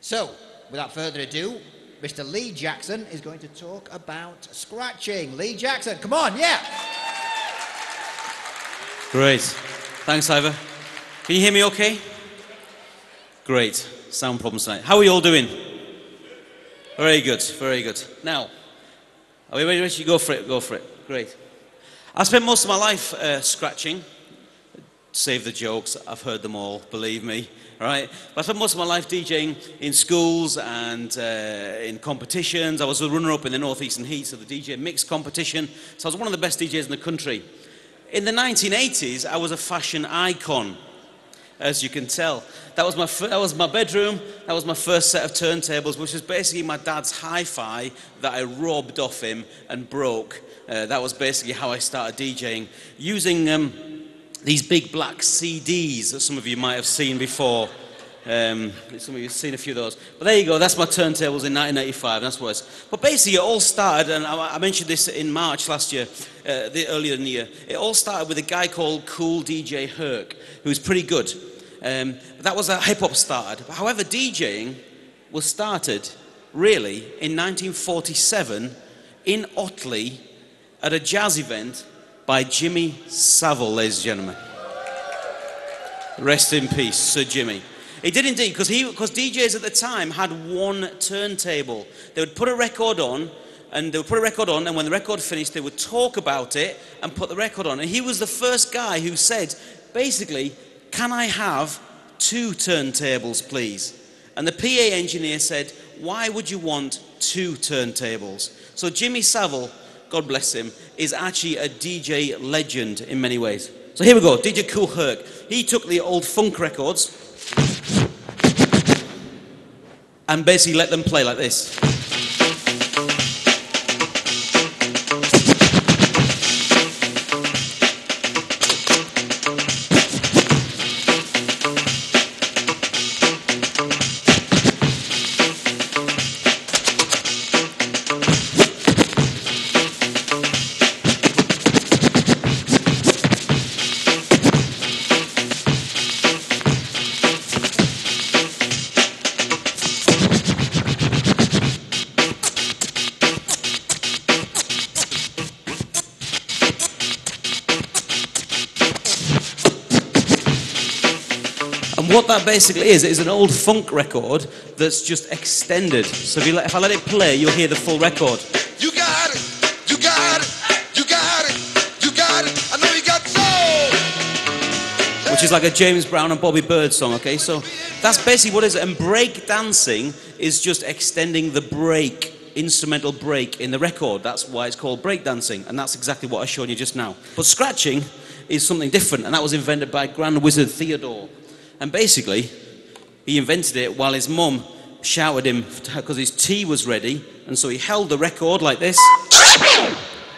So, without further ado, Mr. Lee Jackson is going to talk about scratching. Lee Jackson, come on, yeah. Great. Thanks, Ivor. Can you hear me okay? Great. Sound problems tonight. How are you all doing? Very good, very good. Now, are we ready? Go for it, go for it. Great. I spent most of my life uh, scratching. Save the jokes, I've heard them all, believe me. Right? But I spent most of my life DJing in schools and uh, in competitions. I was a runner up in the Northeastern Heats of the DJ Mix competition. So I was one of the best DJs in the country. In the 1980s, I was a fashion icon, as you can tell. That was my, that was my bedroom, that was my first set of turntables, which was basically my dad's hi fi that I robbed off him and broke. Uh, that was basically how I started DJing, using um, these big black CDs that some of you might have seen before. Um, some of you have seen a few of those. But there you go, that's my turntables in 1985, that's was. But basically, it all started, and I, I mentioned this in March last year, uh, the, earlier in the year. It all started with a guy called Kool DJ Herc, who was pretty good. Um, that was how hip hop started. However, DJing was started really in 1947 in Otley at a jazz event by Jimmy Savile, ladies and gentlemen. Rest in peace, Sir Jimmy. He did indeed, because DJs at the time had one turntable. They would put a record on, and they would put a record on, and when the record finished, they would talk about it and put the record on. And he was the first guy who said, basically, can I have two turntables, please? And the PA engineer said, why would you want two turntables? So Jimmy Savile, God bless him, is actually a DJ legend in many ways. So here we go, DJ Kool Herc. He took the old funk records and basically let them play like this. What that basically is, is an old funk record that's just extended. So if, you let, if I let it play, you'll hear the full record. You got it. You got it. You got it. You got it. I know you got soul. which is like a James Brown and Bobby Byrd song, okay? So that's basically what it is. And break dancing is just extending the break, instrumental break in the record. That's why it's called break dancing. And that's exactly what I showed you just now. But scratching is something different, and that was invented by Grand Wizard Theodore. And basically, he invented it while his mum shouted him because his tea was ready. And so he held the record like this.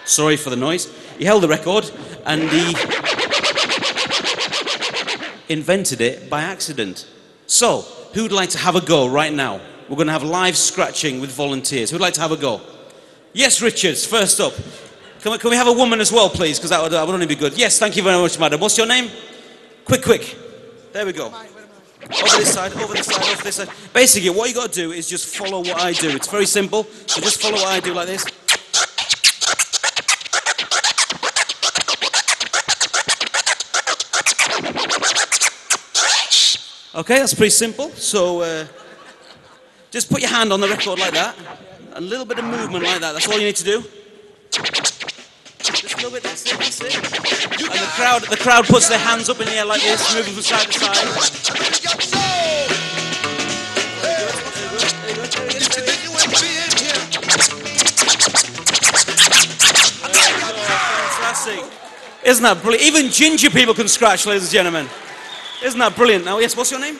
Sorry for the noise. He held the record and he invented it by accident. So, who'd like to have a go right now? We're going to have live scratching with volunteers. Who'd like to have a go? Yes, Richards, first up. Can we, can we have a woman as well, please? Because that would, that would only be good. Yes, thank you very much, madam. What's your name? Quick, quick. There we go. Over this side, over this side, over this side. Basically, what you got to do is just follow what I do. It's very simple. So just follow what I do like this. Okay, that's pretty simple. So uh, just put your hand on the record like that. A little bit of movement like that. That's all you need to do. Just a little. That's it. That's it. And the crowd, the crowd puts their hands up in the air like this, moving from side to side. I know you got soul. You should think you wouldn't be in here. I know you got Fantastic. Isn't that brilliant? Even ginger people can scratch, ladies and gentlemen. Isn't that brilliant? Now, yes, what's your name?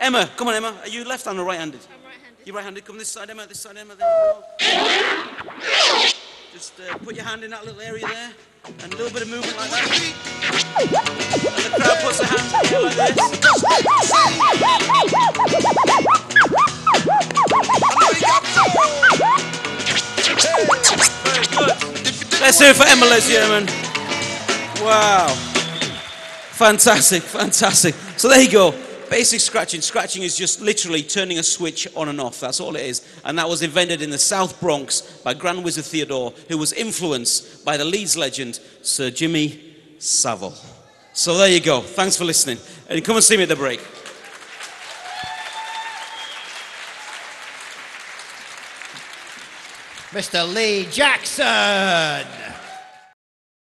Emma. Emma, come on, Emma. Are you left-handed or right-handed? I'm right-handed. You're right-handed. Come this side, Emma. This side, Emma. There you go. Just uh, put your hand in that little area there, and a little bit of movement like that. And the crowd puts their hands in like this. Let's hear it for Emma, and. Wow. Fantastic, fantastic. So there you go. Basic scratching. Scratching is just literally turning a switch on and off. That's all it is. And that was invented in the South Bronx by Grand Wizard Theodore, who was influenced by the Leeds legend Sir Jimmy Savile. So there you go. Thanks for listening. And come and see me at the break. Mr. Lee Jackson.